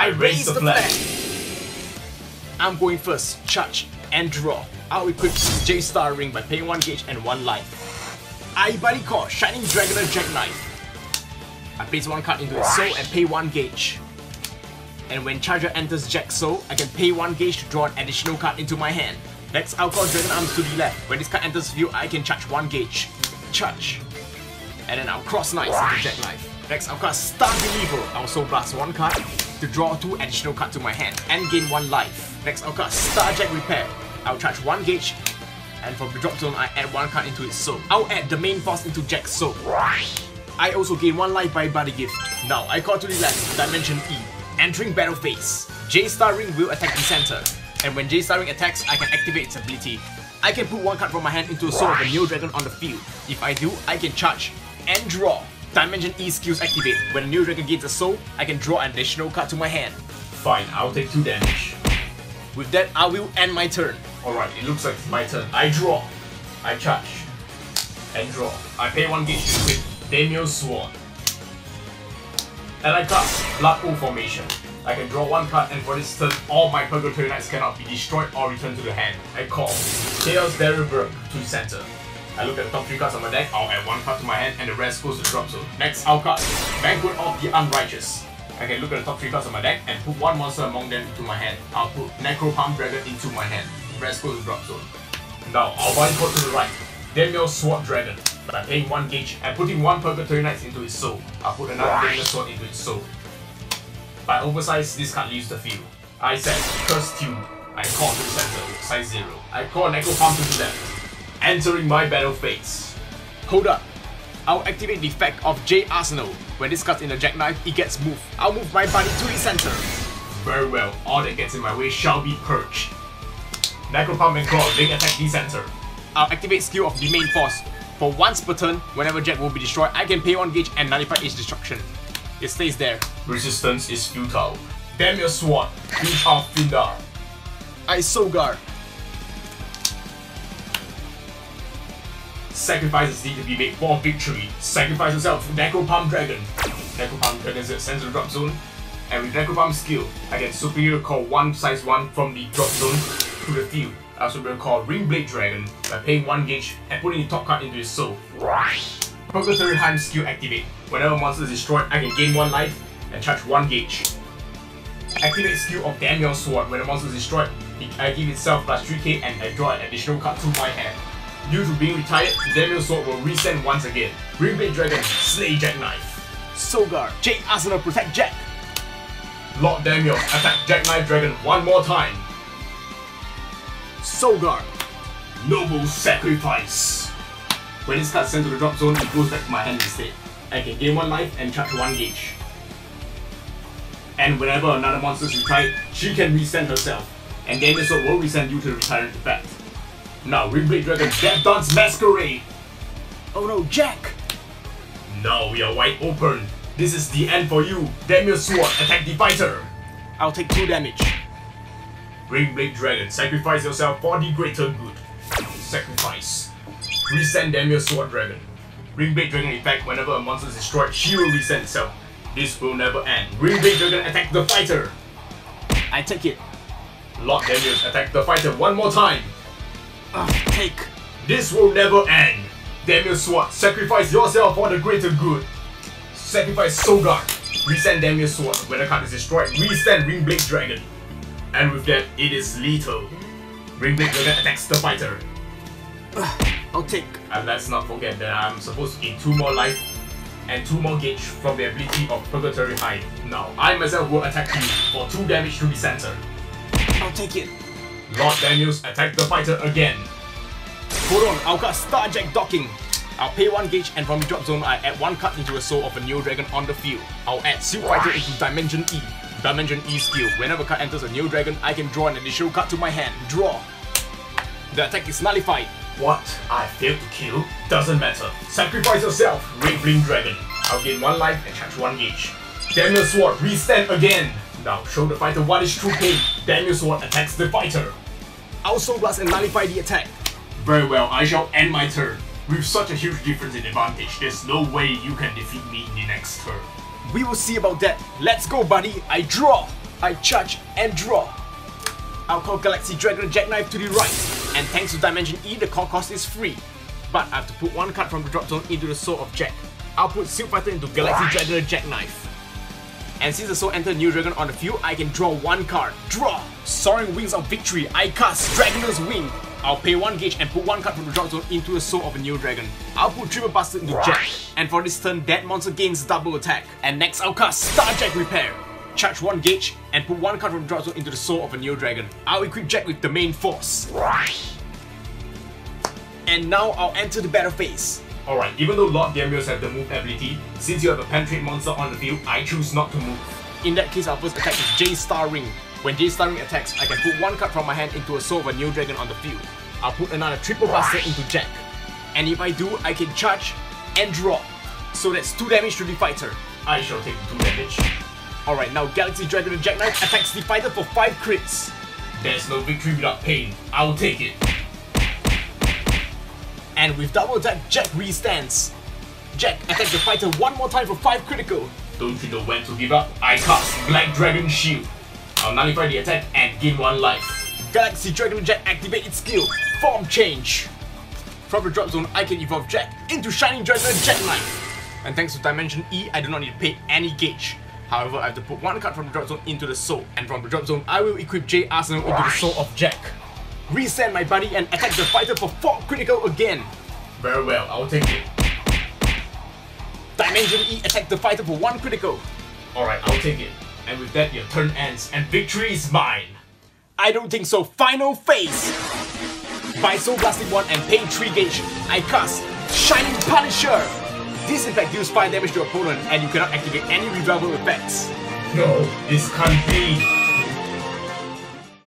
I raise the flag. I'm going first. Charge and draw. I'll equip J Star Ring by paying 1 gauge and 1 life. I Buddy Call Shining Dragoner Jackknife. I place one card into its soul and pay 1 gauge. And when Charger enters Jack's soul, I can pay 1 gauge to draw an additional card into my hand. Next, I'll call Dragon Arms to the left. When this card enters field, I can charge 1 gauge. Charge. And then I'll cross knights into Jackknife. Next, I'll cast Star Believer. I'll soul blast 1 card to draw 2 additional cards to my hand and gain 1 life. Next, I'll cast Star Jack Repair. I'll charge 1 gauge and from the drop zone, I add 1 card into its soul. I'll add the main boss into Jack's soul. I also gain 1 life by Buddy Gift. Now, I call to the left, Dimension E. Entering battle phase, J-Star Ring will attack the center. And when J-Star Ring attacks, I can activate its ability. I can put one card from my hand into a soul of a Neo Dragon on the field. If I do, I can charge and draw. Dimension E skills activate. When a Neo Dragon gains a soul, I can draw an additional card to my hand. Fine, I'll take 2 damage. With that, I will end my turn. Alright, it looks like it's my turn. I draw. I charge. And draw. I pay 1 gauge to equip Demios Sword. And I cast Blood Pool Formation. I can draw one card and for this turn, all my Purgatory Knights cannot be destroyed or returned to the hand. I call Chaos Derriberg to the center. I look at the top 3 cards on my deck, I'll add one card to my hand and the rest goes to the drop zone. Next, I'll cast Banquet of the Unrighteous. I can look at the top 3 cards on my deck and put one monster among them into my hand. I'll put Necropalm Dragon into my hand. The rest goes to the drop zone. Now, I'll bind code to the right. Demios Sword Dragon. By paying 1 gauge and putting one Purgatory Knight into its soul. I'll put another Demios Sword into its soul. By oversize, this card leaves the field. I set Curse Tune. I call to the center, size 0. I call Necropalm to the left. Entering my battle phase. Hold up. I'll activate the effect of J Arsenal. When this card's in the jackknife, it gets moved. I'll move my body to the center. Very well, all that gets in my way shall be purged. Necropalm and Claw, big attack the center. I'll activate skill of the main force. For once per turn, whenever Jack will be destroyed, I can pay 1 gauge and nullify its destruction. It stays there. Resistance is futile. Damn your sword, Beach of Findar. I Sogar. Sacrifices need to be made for victory. Sacrifice yourself for Necropalm Dragon. Necropalm Dragon is sent to drop zone. And with Necropalm skill, I can superior call one size 1 from the drop zone to the field. I also will call Ringblade Dragon by paying 1 gauge and putting the top card into his soul. Purgatory Heim skill activate. Whenever a monster is destroyed, I can gain 1 life and charge 1 gauge. Activate skill of Damn Sword. When a monster is destroyed, I give itself plus 3k and I draw an additional card to my hand. Due to being retired, Damn Sword will resend once again. Ringblade Dragon, Slay Jackknife. Sogar. J Arsenal protect Jack. Lord Daniel, attack Jackknife Dragon one more time. Sogar. Noble Sacrifice. When this card sent to the drop zone, it goes back to my hand instead. I can gain 1 life and charge 1 gauge. And whenever another monster is retired, she can resend herself. And Demios Sword will resend you to the retirement effect. Now, Ringblade Dragon Death Dance Masquerade! Oh no, Jack. Now we are wide open. This is the end for you. Demios Sword, attack the fighter! I'll take 2 damage. Ringblade Dragon, sacrifice yourself for the greater good. Sacrifice. Resend Demios Sword Dragon. Ringblade Dragon effect, whenever a monster is destroyed, she will resend itself. This will never end. Ringblade Dragon attack the fighter. I take it. Lord Demios attack the fighter one more time. Ah, Ugh, take. This will never end. Demios Sword, sacrifice yourself for the greater good. Sacrifice Sogar. Resend Demios Sword. When the card is destroyed, resend Ringblade Dragon. And with that, it is lethal. Ringblade Dragon attacks the fighter. Ugh, I'll take. And let's not forget that I'm supposed to gain 2 more life and 2 more gauge from the ability of Purgatory Hide. Now, I myself will attack you for 2 damage to the center. I'll take it. Lord Daniels attacked the fighter again. Hold on, I'll cast Star Jack Docking. I'll pay 1 gauge and from the drop zone I add 1 card into a soul of a Neo Dragon on the field. I'll add Seal Fighter into Dimension E. Dimension E skill. Whenever a card enters a Neo Dragon, I can draw an additional card to my hand. Draw. The attack is nullified. What? I failed to kill? Doesn't matter. Sacrifice yourself, Red Bling Dragon. I'll gain 1 life and charge 1 gauge. Daniel Sword, restand again! Now show the fighter what is true pain. Daniel Sword attacks the fighter. I'll Soul Blast and nullify the attack. Very well, I shall end my turn. With such a huge difference in advantage, there's no way you can defeat me in the next turn. We will see about that. Let's go, buddy. I draw. I charge and draw. I'll call Galaxy Dragon Jackknife to the right. And thanks to Dimension E, the call cost is free. But I have to put one card from the drop zone into the Soul of Jack. I'll put Silk Fighter into Galaxy Dragon Jackknife. And since the soul entered Neo Dragon on the field, I can draw one card. Draw! Soaring Wings of Victory, I cast Dragoner's Wing. I'll pay one gauge and put one card from the drop zone into the soul of a Neo Dragon. I'll put Triple Buster into Jack. And for this turn, that monster gains double attack. And next I'll cast Star Jack Repair. Charge one gauge and put one card from the drop zone into the soul of a Neo Dragon. I'll equip Jack with the main force. And now I'll enter the battle phase. Alright, even though Lord Demios have the move ability, since you have a penetrate monster on the field, I choose not to move. In that case, I'll first attack is J Star Ring. When J Star Ring attacks, I can put one card from my hand into a soul of a Neo Dragon on the field. I'll put another triple buster into Jack. And if I do, I can charge and draw. So that's 2 damage to the fighter. I shall take 2 damage. Alright, now Galaxy Dragon and Jackknife attacks the fighter for 5 crits. There's no victory without pain. I'll take it. And with double attack, Jack re-stands. Jack attacks the fighter one more time for 5 critical. Don't you know when to give up? I cast Black Dragon Shield. I'll nullify the attack and gain 1 life. Galaxy Dragon Jack activate its skill, Form Change. From the drop zone, I can evolve Jack into Shining Dragon Jackknife. And thanks to Dimension E, I do not need to pay any gauge. However, I have to put one card from the drop zone into the soul, and from the drop zone, I will equip J Arsenal into the soul of Jack. Resend my buddy and attack the fighter for 4 critical again. Very well, I'll take it. Dimension E attack the fighter for 1 critical. Alright, I'll take it. And with that, your turn ends, and victory is mine. I don't think so. Final phase! By Soul Blasting 1 and pay 3 gauge, I cast Shining Punisher! This effect deals 5 damage to your opponent and you cannot activate any revival effects. No, this can't be.